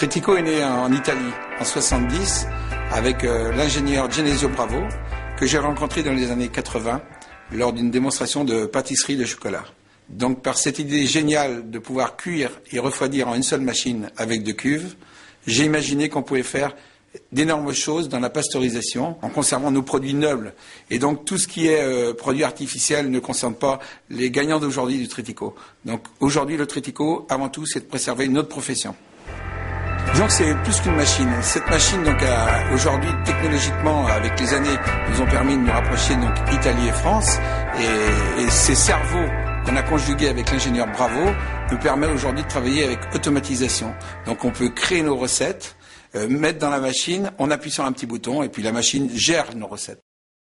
Tritico est né en Italie en 70 avec euh, l'ingénieur Genesio Bravo que j'ai rencontré dans les années 80 lors d'une démonstration de pâtisserie de chocolat. Donc par cette idée géniale de pouvoir cuire et refroidir en une seule machine avec deux cuves, j'ai imaginé qu'on pouvait faire d'énormes choses dans la pasteurisation en conservant nos produits nobles. Et donc tout ce qui est euh, produit artificiel ne concerne pas les gagnants d'aujourd'hui du Tritico. Donc aujourd'hui le Tritico, avant tout, c'est de préserver notre profession. Disons que c'est plus qu'une machine. Cette machine, donc, aujourd'hui, technologiquement, avec les années, nous ont permis de nous rapprocher, donc, Italie et France. Et, et ces cerveaux qu'on a conjugués avec l'ingénieur Bravo nous permet aujourd'hui de travailler avec automatisation. Donc, on peut créer nos recettes, euh, mettre dans la machine, on appuie sur un petit bouton, et puis la machine gère nos recettes.